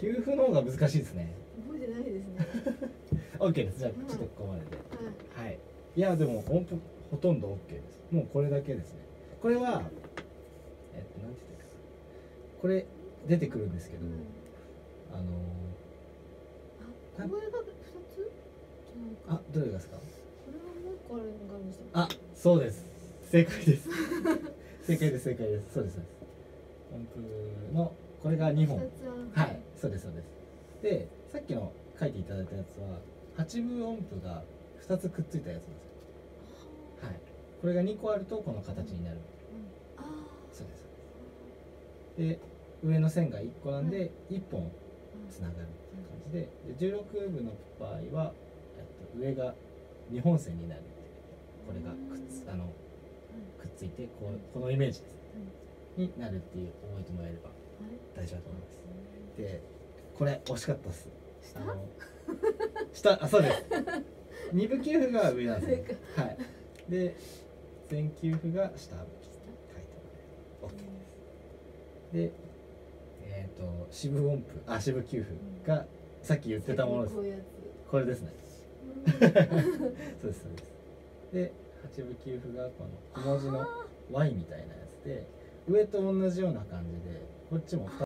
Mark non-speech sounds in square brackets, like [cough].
給付の方が難しいですね。覚えてないですね。[laughs] OK です。じゃあうん。ちょっとここまでで。はい。はい。いやでも本当ほとんど OK です。もうこれだけですね。これはえっとなんて言ったかな。これ出てくるんですけど、うん。あのあこれが二つ？あどれがですか？これはもう一個あそうです。正解です。正解です正解です。そうですそうです。音符のこれが2二つははいそうですそうです。でさっきの書いていただいたやつは8分音符が2つくっついたやつなんですよ。はい。これが2個あるとこの形になる。あそうですそうです。で上の線が1個なんで1本つながるっていう感じでで16分の場合は、えっと、上が2本線になるこれがくっつあのくっついてこうこのイメージです、になるっていう覚えてもらえれば大丈夫だと思いますでこれ惜しかったっす。下？下あそうです。[laughs] 二部給付が上なんですはい。で全給付が下書いてもらえる OK です。でえっ、と四分音符。あ四分給付がさっき言ってたものです。これですね。つ [laughs] そうですそうです。で八分給付がこの小文字の Y みたいなやつで上と同じような感じでこっちも2